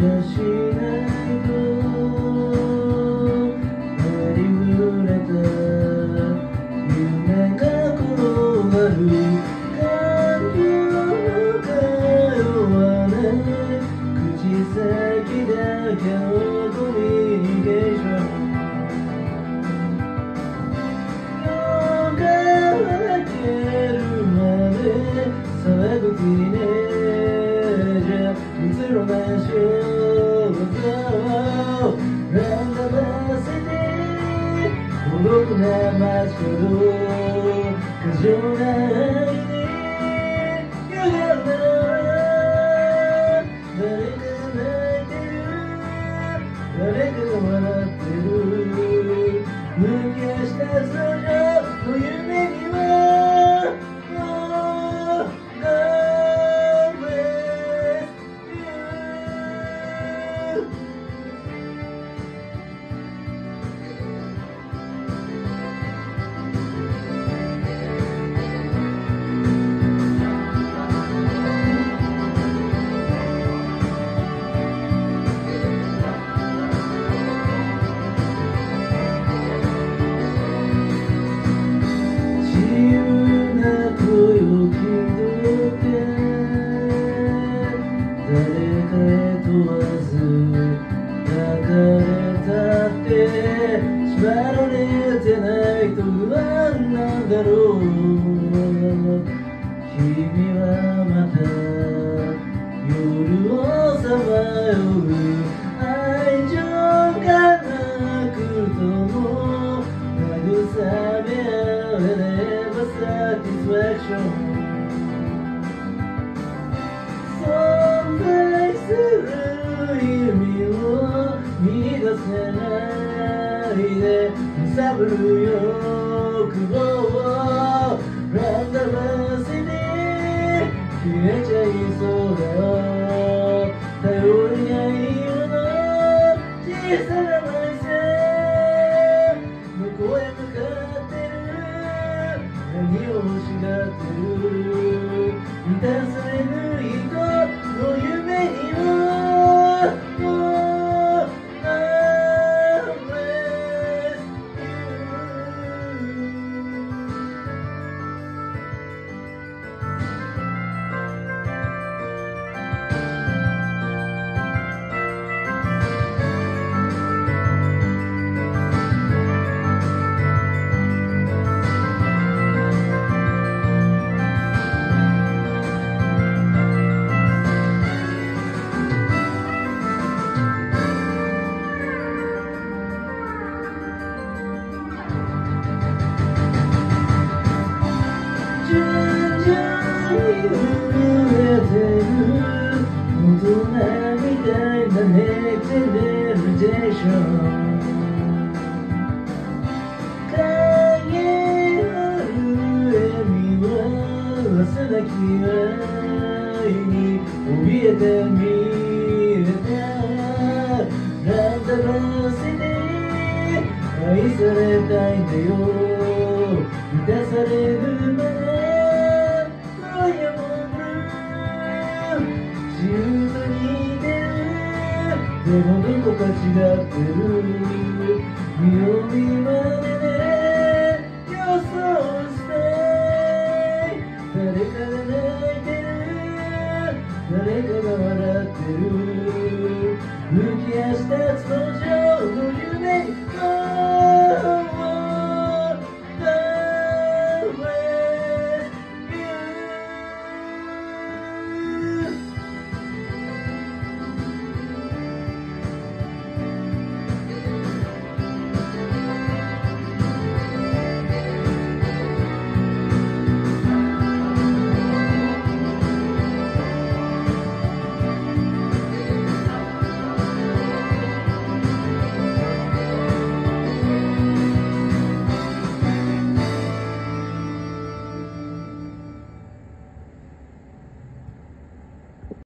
Thank you. 白飯をランダバシティ孤独な街角過剰な君はまた夜をさまよう愛情がなくとも慰め合えればサティスファクション存在する意味を見出せないで揺さぶる欲望えちゃいそうだよ。頼りがいるの。小さな内線どこへ向かってる。何を欲しがってる。満たされぬ怯えて見えたランダムスに愛されたいんだよ。満たされるまでダイヤモンド自由と似てるでもどこか違ってる身を見まねで予想して誰かが泣いてる誰かが笑ってる。